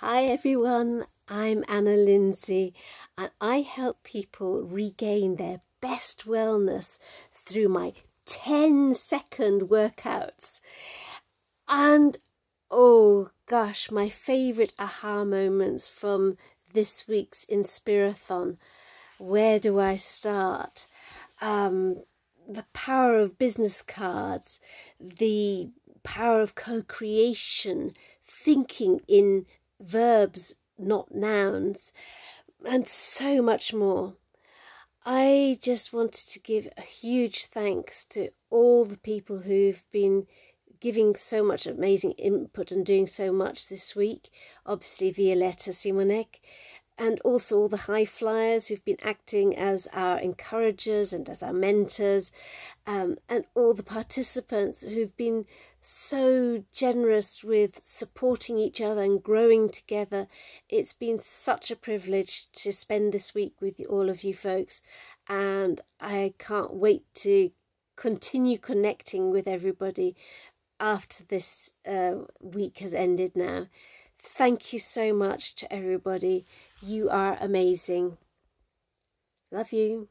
Hi everyone, I'm Anna Lindsay and I help people regain their best wellness through my 10 second workouts. And oh gosh, my favourite aha moments from this week's Inspirathon. Where do I start? Um, the power of business cards, the power of co creation, thinking in verbs, not nouns, and so much more. I just wanted to give a huge thanks to all the people who've been giving so much amazing input and doing so much this week. Obviously, Violetta Simonek, and also all the high flyers who've been acting as our encouragers and as our mentors, um, and all the participants who've been so generous with supporting each other and growing together. It's been such a privilege to spend this week with all of you folks, and I can't wait to continue connecting with everybody after this uh, week has ended now. Thank you so much to everybody. You are amazing. Love you.